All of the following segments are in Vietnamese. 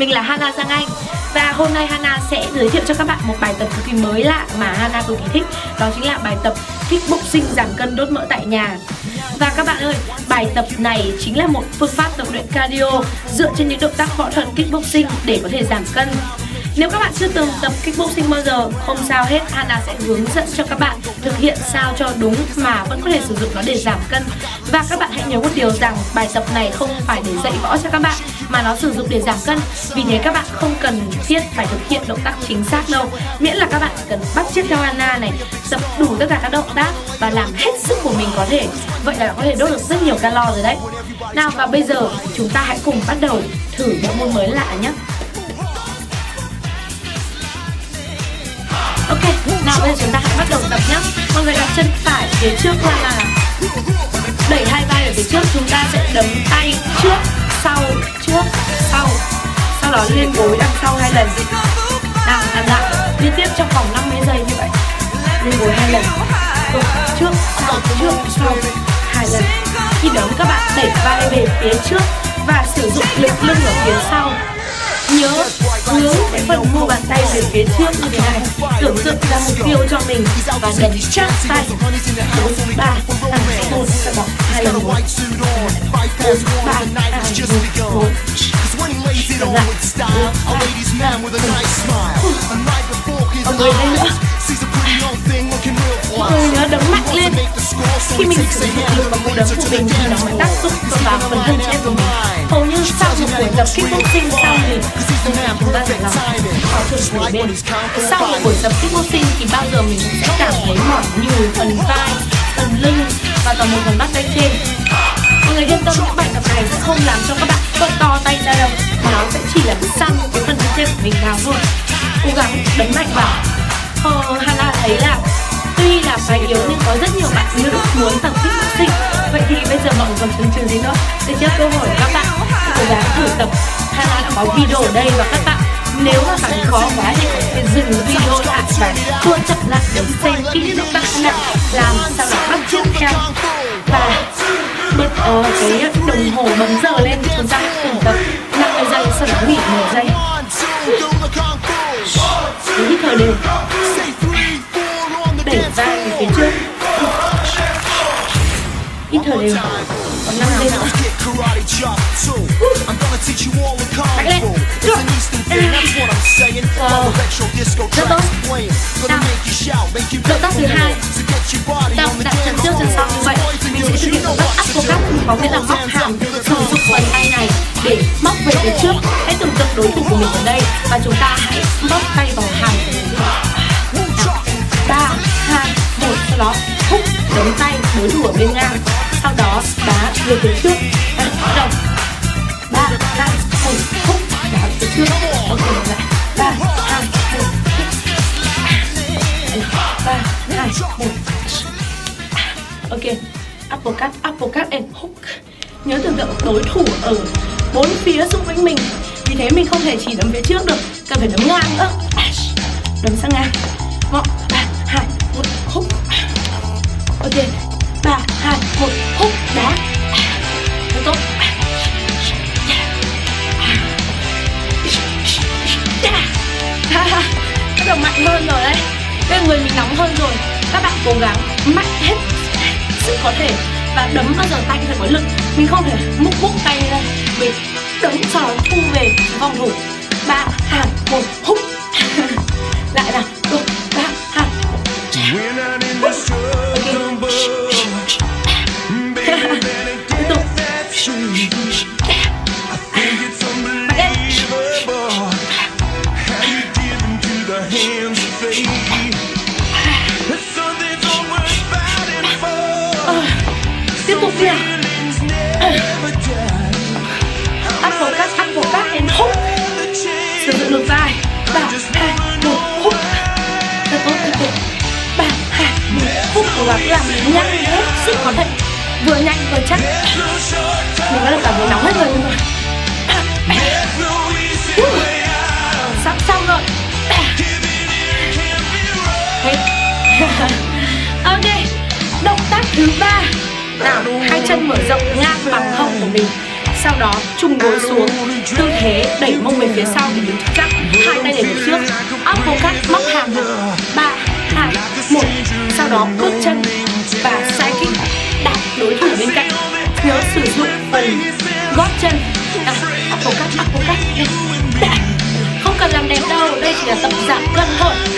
Mình là Hana Giang Anh. Và hôm nay Hana sẽ giới thiệu cho các bạn một bài tập cực kỳ mới lạ mà Hana cực kỳ thích. Đó chính là bài tập kickboxing giảm cân đốt mỡ tại nhà. Và các bạn ơi, bài tập này chính là một phương pháp tập luyện cardio dựa trên những động tác võ thuật kickboxing để có thể giảm cân nếu các bạn chưa từng tập kickboxing bao giờ, không sao hết, Hana sẽ hướng dẫn cho các bạn thực hiện sao cho đúng mà vẫn có thể sử dụng nó để giảm cân. Và các bạn hãy nhớ một điều rằng bài tập này không phải để dạy võ cho các bạn mà nó sử dụng để giảm cân. Vì thế các bạn không cần thiết phải thực hiện động tác chính xác đâu. Miễn là các bạn chỉ cần bắt chước theo Hana này, tập đủ tất cả các động tác và làm hết sức của mình có thể. Vậy là có thể đốt được rất nhiều calo rồi đấy. Nào và bây giờ chúng ta hãy cùng bắt đầu thử bộ môn mới lạ nhé. Nào bây giờ chúng ta hãy bắt đầu tập nhé Mọi người đặt chân phải phía trước qua là Đẩy hai vai ở phía trước Chúng ta sẽ đấm tay trước, sau, trước, sau. Sau đó lên gối đằng sau hai lần. Nào, làm lại. Liên tiếp trong vòng 50 giây như vậy. Lên gối hai lần. Trước, sau, trước, sau. Hai lần. Khi đấm các bạn đẩy vai về phía trước Và sử dụng lực lưng ở phía sau nhớ hướng cái phần mu bàn tay về phía trước như thế này. Tưởng tượng ra mục tiêu cho mình. Và nhấn chắc tay. Bốn ba. Năm một sau đó hai lần một bốn ba năm một một lại. Người đây nữa mọi người nhớ. Đấm mạnh lên. Khi mình sử dụng lực và cú đấm của mình thì nó mới tác dụng vào phần thân trên của mình buổi tập kickboxing xong thì chúng ta sẽ làm khó thở về bên. Sau một buổi tập kickboxing thì bao giờ mình cũng sẽ cảm thấy mỏi nhừ phần vai phần lưng và toàn bộ phần bắp tay trên. Mọi người yên tâm những bài tập này sẽ không làm cho các bạn bớt to tay ra đâu. Mà nó sẽ chỉ là săn cái phần trên của mình vào thôi. Cố gắng đánh mạnh vào. Ờ, Hana thấy là tuy là phải yếu nhưng có rất nhiều bạn nữ muốn tập kickboxing. Vậy thì bây giờ mọi người còn chần chừ gì nữa? Để trước câu hỏi các bạn cố gắng thử tập Hana đã có video ở đây và các bạn nếu mà cảm thấy khó quá thì có thể dừng video lại và tua chậm lại để xem kỹ động tác nào làm sao để bắt chước theo. Và bật uh, cái đồng hồ bấm giờ lên chúng ta cùng tập 50 giây sau đó nghỉ 10 giây. Hít thở đều. Đẩy vai về phía trước. Hít thở đều còn 5 giây nữa. Lên. Được. Wow. rất tốt. Động tác thứ hai. Ta đặt chân trước chân sau như vậy, mình sẽ thực hiện động tác uppercut có nghĩa là móc hàm, sử dụng bàn tay này để móc về phía trước. Hãy tưởng tượng đối thủ của mình ở đây. Và chúng ta hãy móc tay vào hàm. Ba, hai, một. Sau đó húc đấm tay, đối thủ ở bên ngang về phía trước. À, ba hai một húc. Đá về phía trước. Ok lại. Ba hai một ba hai một ok. Uppercut uppercut and hook. Nhớ tưởng tượng đối thủ ở bốn phía xung quanh mình. Vì thế mình không thể chỉ đấm phía trước được. Cần phải đấm ngang nữa. Đấm sang ngang một ba hai một hút, ok. Ba hai một hút, đá rất tốt bắt đầu mạnh hơn rồi đấy bây người mình nóng hơn rồi. Các bạn cố gắng mạnh hết sức có thể và đấm bao giờ tay phải có lực. Mình không thể múc múc tay lên mình đấm sau đó thu về. Vòng cố gắng làm nhanh hết sức có thể. Vừa nhanh vừa chắc. Mình đã được cảm thấy nóng hết rồi. Nhưng mà sắp xong rồi. Ok, động tác thứ ba. Nào, hai chân mở rộng ngang bằng hông của mình. Sau đó trùng gối xuống. Tư thế đẩy mông về phía sau để đứng chắc hai tay để phía trước. Uppercut móc hàm. Ba hai một sau đó bước chân và sai kích đạp đối thủ bên cạnh. Nhớ sử dụng phần gót chân. À, uppercut uppercut không cần làm đẹp đâu đây chỉ là tập giảm cân thôi.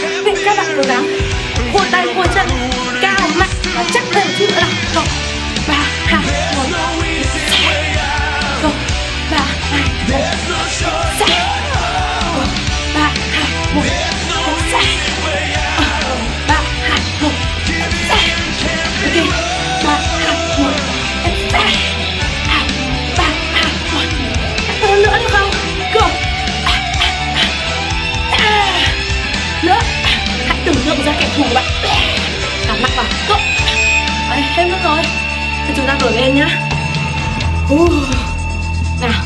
Ta đổi lên nhá. Uh. nào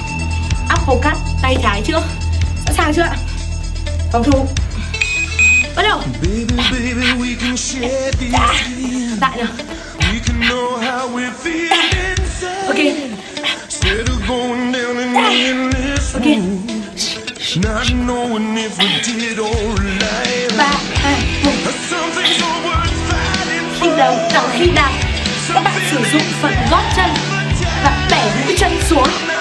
uppercut tay trái trước sẵn sàng chưa ạ? Phòng thủ bắt đầu. Lại nào. Ok. Ok. Not knowing if we did all right. ba hai một. Khi đầu, đầu khi đạp sử dụng phần gót chân và bẻ mũi chân xuống.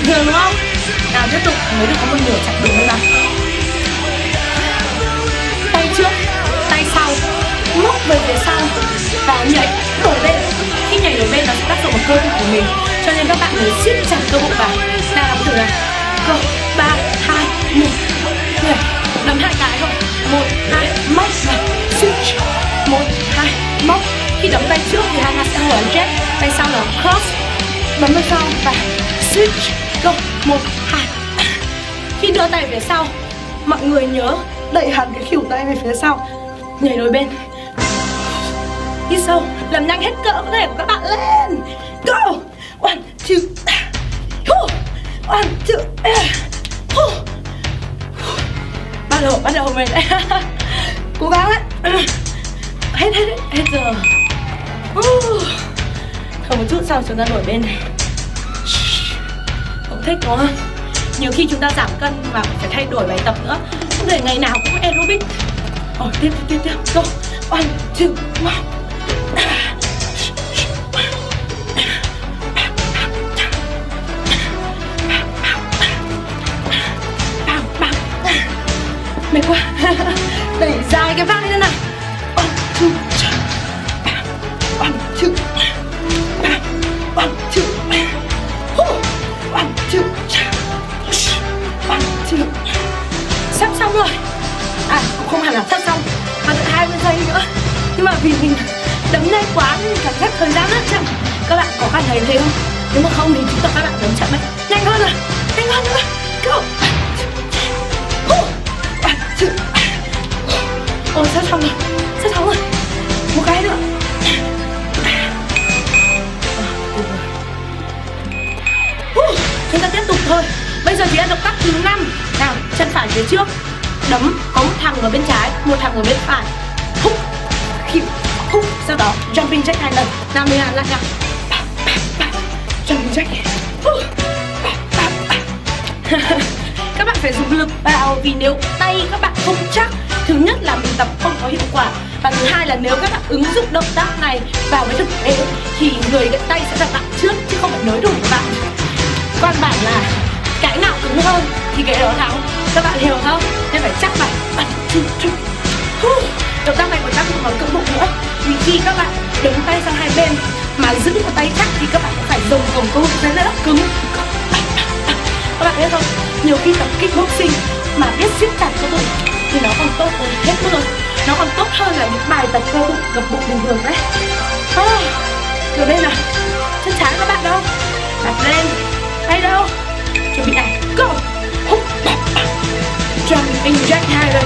Bình thường, đúng không? Nào, tiếp tục. Mới được có một nửa chặt đường nữa nào. Tay trước, tay sau. Móc về phía sau, và nhảy đổi bên khi nhảy đổi bên nó sẽ tác động vào cơ bụng của mình. Cho nên các bạn mới siết chặt cơ bụng vào. Nào, làm thử nào. Cơ ba, hai, một. Nhảy. Đấm hai cái thôi. Một, hai, móc và switch. Một, hai, móc. Khi đấm tay trước thì hai tay sẽ ở jet tay sau là cross. Bấm bên sau và switch go một, hai. Khi đưa tay về sau, mọi người nhớ đẩy hẳn cái khỉu tay về phía sau, nhảy đôi bên. Hít sâu, làm nhanh hết cỡ có thể của các bạn lên. Go! One, two one, two bắt đầu bắt đầu mình đấy cố gắng đấy hết hết hết giờ. Thở một chút sau chúng ta đổi bên này. Thích đúng không? Nhiều khi chúng ta giảm cân và phải thay đổi bài tập nữa. Không thể ngày nào cũng aerobic. Ồ, tiếp tiếp tiếp tiếp. Go. One, two, one. Bam, bam. Mệt quá. Đẩy dài cái vang lên nào. Hẳn là sắp xong. Và tận 20 giây nữa. Nhưng mà vì mình đấm nhanh quá, nên cảm giác thời gian rất chậm. Các bạn có cảm thấy thế không? Nếu mà không thì chúng ta các bạn đấm chậm ấy Nhanh hơn rồi Nhanh hơn nữa. Go. Hoo. Ôi sắp xong rồi? Sắp xong rồi? Một cái nữa. Chúng ta tiếp tục thôi. Bây giờ chỉ là động tác thứ năm. Nào, chân phải phía trước đấm, có một thằng ở bên trái, một thằng ở bên phải. Húc, khi, húc, sau đó, jumping jack hai lần. Nam đi làm lại nào. Jumping jack. Các bạn phải dùng lực vào vì nếu tay các bạn không chắc, thứ nhất là mình tập không có hiệu quả. Và thứ hai là nếu các bạn ứng dụng động tác này vào với thực tế, thì người gãy tay sẽ đặt bạn trước, chứ không phải đối thủ của bạn. Quan bản là cái nào cứng hơn, thì cái đó thắng các bạn hiểu không? Nên phải chắc mạnh, bật chân three. Động tác này của ta không vào cơ bụng nữa. Vì khi các bạn đứng tay sang hai bên mà giữ một tay chắc thì các bạn cũng phải dùng cổng cơ bụng rất là cứng. Các bạn biết không? Nhiều khi tập kickboxing mà biết siết chặt cơ bụng thì nó còn tốt hơn hết mức rồi. Nó còn tốt hơn là những bài tập cơ bụng gập bụng bình thường đấy. À, rồi đây nào. Chân trái các bạn đâu? Đặt lên. Hay đâu? Chuẩn bị này jack hai lần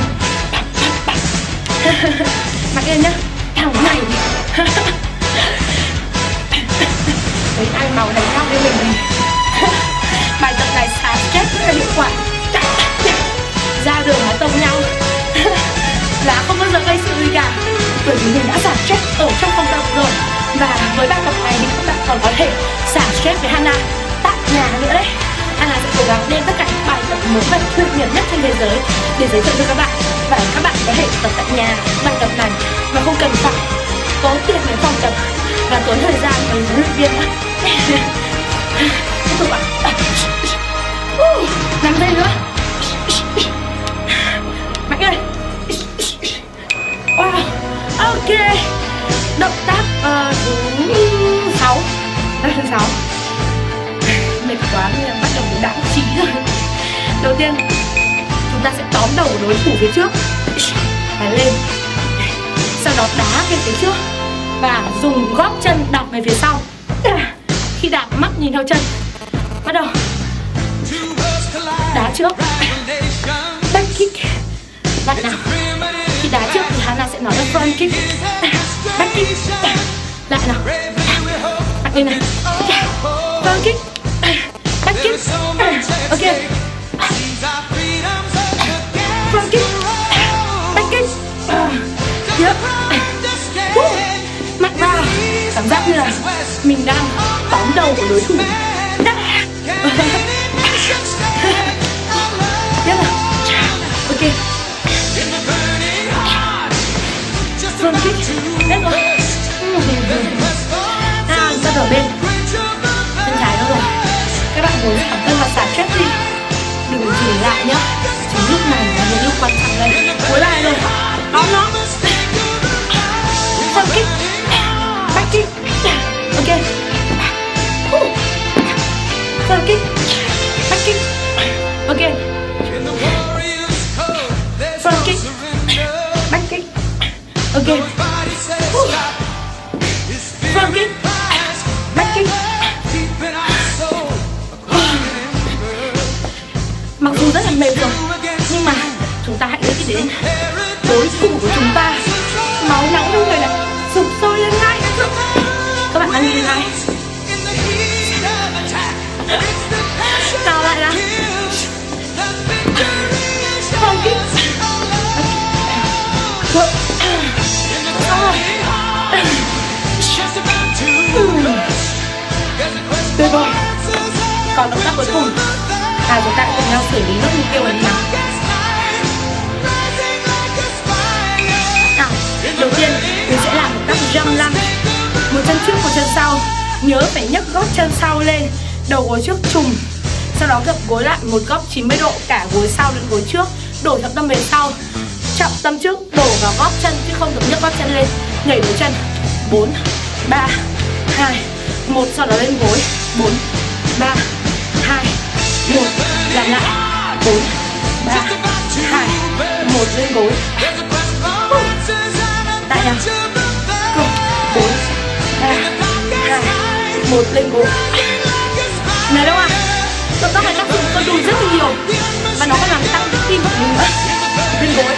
mạnh lên nhá. Thằng này. Mấy anh màu đánh nhau với mình này bài tập này xả stress rất là hiệu quả. Ra đường nói tông nhau. Là không bao giờ gây sự gì cả. Bởi vì mình đã xả stress ở trong phòng tập rồi. Và với bài tập này thì các bạn còn có thể xả stress với Hana. Tại nhà nữa đấy. Hana sẽ cố gắng đem tất cả những mới và chuyên nghiệp nhất trên thế giới để giới thiệu cho các bạn. Và các bạn có thể tập tại nhà bài tập này mà không cần phải tốn tiền đến phòng tập và tốn thời gian với huấn luyện viên nữa. Tiếp tục ạ. Nằm đây nữa. Mạnh ơi. Wow ok. Động tác uh, thứ sáu thứ sáu. Mệt quá nên bắt đầu đảo trí rồi đầu tiên, chúng ta sẽ tóm đầu của đối thủ phía trước. Và lên. Sau đó đá về phía trước và dùng gót chân đạp về phía sau. Khi đạp mắt nhìn theo chân, bắt đầu. Đá trước. Back kick. Lại nào khi đá trước thì Hana sẽ nói là front kick. Back kick. Lại nào mạnh lên này. Front kick. Back kick. Ok front kick back kick yep mạnh vào cảm giác như là mình đang tóm đầu của đối thủ. Tiếp nào ok. Front kick hết rồi lại nhá. Chính lúc này là những lúc quan trọng đây. Cuối lại rồi. Đón nó. Front kích back kick ok. Front kích back kick ok. Front kích back kick ok. Đến đối thủ của chúng ta. Máu nóng trong người này sục sôi lên ngay. Các bạn đang nhìn này nào lại nào không kích tuyệt vời. Còn động tác cuối cùng. Là chúng ta cùng nhau xử lý nốt mục tiêu này nào. Đầu tiên, mình sẽ làm một tác jump lăn một chân trước, một chân sau. Nhớ phải nhấc gót chân sau lên, đầu gối trước trùng sau đó gập gối lại một góc 90 độ, cả gối sau lẫn gối trước. Đổ trọng tâm về sau. Trọng tâm trước, đổ vào gót chân chứ không được nhấc gót chân lên. Nhảy đối chân. 4 3 2 1 sau đó lên gối. 4 3 2 1 làm lại. 4 3 2 1 lên gối tại nào 4 3 2 1 lên 4 này đâu ạ? À? động tác này tác dụng con đùi rất là nhiều. Và nó còn làm tăng tim của mình. Nữa lên gối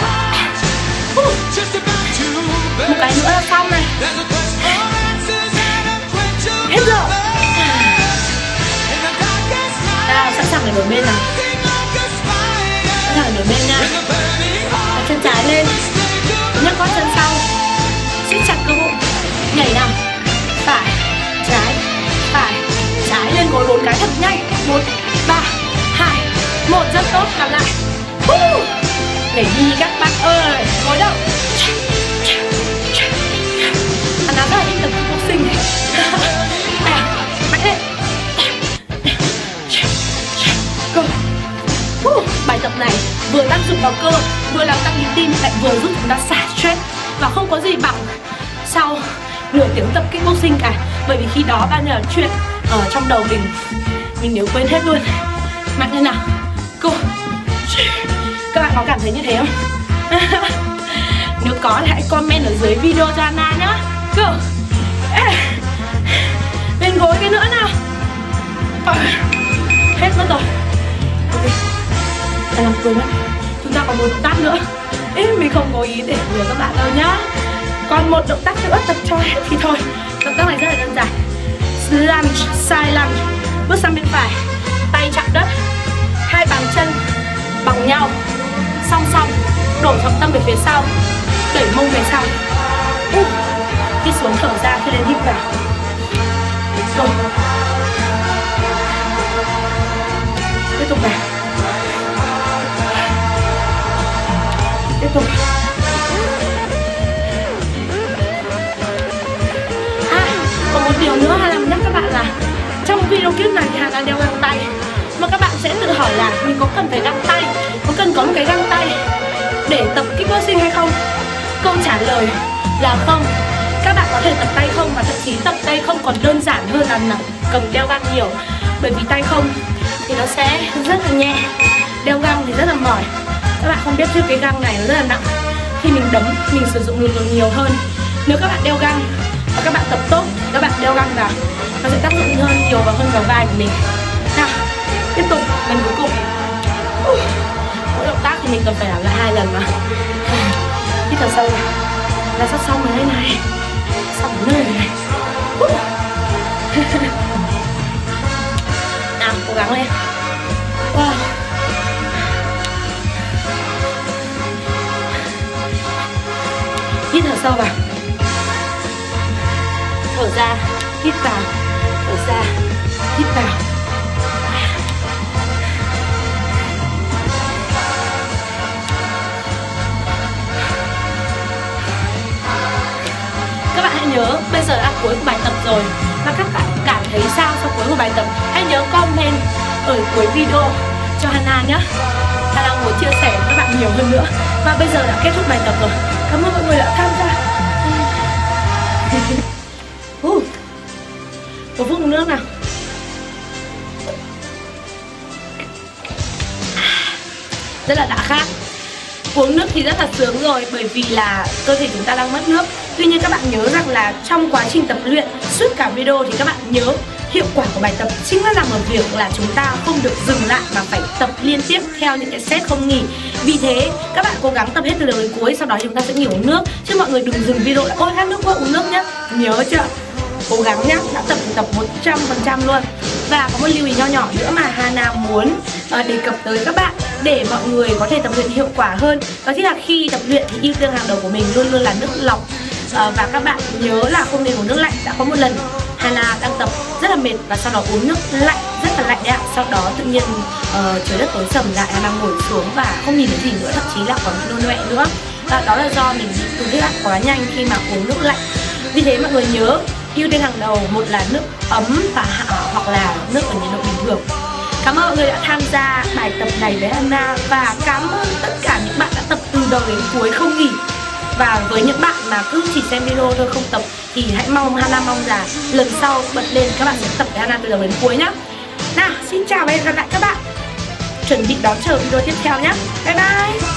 một cái nữa là xong này. Hết giờ nào sẵn sàng để đổi bên nào. Sẵn sàng để đổi bên nha. Đặt chân trái lên. Nhấc gót chân sau siết chặt cơ bụng nhảy nào. Phải. Trái. Phải. Trái lên gối bốn cái thật nhanh. Một ba hai một. Rất tốt. Làm lại. Uh. để đi các bạn ơi. Gối đâu anh đã rất là ít tập boxing mạnh lên Go. Uh, bài tập này vừa tác dụng vào cơ vừa làm tăng nhịp tim lại vừa giúp chúng ta xả stress và không có gì bằng sau nửa tiếng tập kickboxing cả. Bởi vì khi đó bao nhiêu là chuyện ở trong đầu mình mình nếu quên hết luôn. Mạnh như nào? Cô. Các bạn có cảm thấy như thế không? Nếu có thì hãy comment ở dưới video cho Anna nhá. Cô. Lên gối cái nữa nào. Ờ, hết mất rồi. Ok. Làm cười mất. Chúng ta còn một động tác nữa. Ê, mình không có ý để lừa các bạn đâu nhá. Còn một động tác nữa tập cho hết thì thôi. Động tác này rất là đơn giản. Lunge, side lunge Bước sang bên phải Tay chạm đất Hai bàn chân bằng nhau. Song song Đổ trọng tâm về phía sau Đẩy mông về sau. Uh. Khi xuống thở ra, khi lên hít vào. Rồi. Tiếp tục này. Tiếp À, còn một điều nữa hay là nhắc các bạn là Trong video clip này thì Hà đang đeo găng tay. Mà các bạn sẽ tự hỏi là mình có cần phải găng tay Có cần có một cái găng tay để tập kickboxing hay không? Câu trả lời là không. Các bạn có thể tập tay không và thậm chí tập tay không còn đơn giản hơn là cầm đeo găng nhiều. Bởi vì tay không thì nó sẽ rất là nhẹ Đeo găng thì rất là mỏi. Các bạn không biết chứ cái găng này nó rất là nặng. Khi mình đấm mình sử dụng lực lượng nhiều hơn. Nếu các bạn đeo găng và các bạn tập tốt các bạn đeo găng vào Nó sẽ tác dụng hơn nhiều và hơn vào vai của mình. Nào, tiếp tục lần cuối cùng. Mỗi động tác thì mình cần phải làm lại hai lần mà. Hít thở sâu là sắp xong rồi đây này. Xong rồi nơi này. Nào cố gắng lên. Wow. Sâu vào thở ra. Hít vào. Thở ra. Hít vào. Các bạn hãy nhớ bây giờ là cuối của bài tập rồi. Và các bạn cảm thấy sao sau cuối của bài tập? Hãy nhớ comment ở cuối video cho Hana nhé. Hana muốn chia sẻ với các bạn nhiều hơn nữa. Và bây giờ đã kết thúc bài tập rồi. Cảm ơn mọi người đã tham gia một phút nước nào. Rất là đã khác. Uống nước thì rất là sướng rồi, bởi vì là cơ thể chúng ta đang mất nước. Tuy nhiên các bạn nhớ rằng là trong quá trình tập luyện, suốt cả video thì các bạn nhớ hiệu quả của bài tập chính là nằm ở việc là chúng ta không được dừng lại mà phải tập liên tiếp theo những cái set không nghỉ. Vì thế, các bạn cố gắng tập hết từ đầu đến cuối, sau đó chúng ta sẽ nghỉ uống nước. Chứ mọi người đừng dừng video lại. Ôi, khát nước quá, uống nước nhá. Nhớ chưa? Cố gắng nhá. Đã tập thì tập 100% luôn. Và có một lưu ý nho nhỏ nữa mà Hana muốn uh, đề cập tới các bạn để mọi người có thể tập luyện hiệu quả hơn. Đó chính là khi tập luyện thì ưu tiên hàng đầu của mình luôn luôn là nước lọc. Uh, và các bạn nhớ là không nên uống nước lạnh. Đã có một lần Hana đang tập rất là mệt và sau đó uống nước lạnh rất là lạnh đấy ạ. Sau đó tự nhiên uh, trời đất tối sầm lại Hana ngồi xuống và không nhìn thấy gì nữa. Thậm chí là còn nôn nọe nữa. Và đó là do mình bị tụt huyết áp quá nhanh khi mà uống nước lạnh. Vì thế mọi người nhớ ưu tiên hàng đầu, một là nước ấm và hạ à, hoặc là nước ở nhiệt độ bình thường. Cảm ơn mọi người đã tham gia bài tập này với Anna và cảm ơn tất cả những bạn đã tập từ đầu đến cuối không nghỉ. Và với những bạn mà cứ chỉ xem video thôi, không tập, thì hãy mong Hana mong là lần sau bật lên các bạn sẽ tập với Hana từ đầu đến cuối nhá. Nào, xin chào và hẹn gặp lại các bạn. Chuẩn bị đón chờ video tiếp theo nhé bye bye.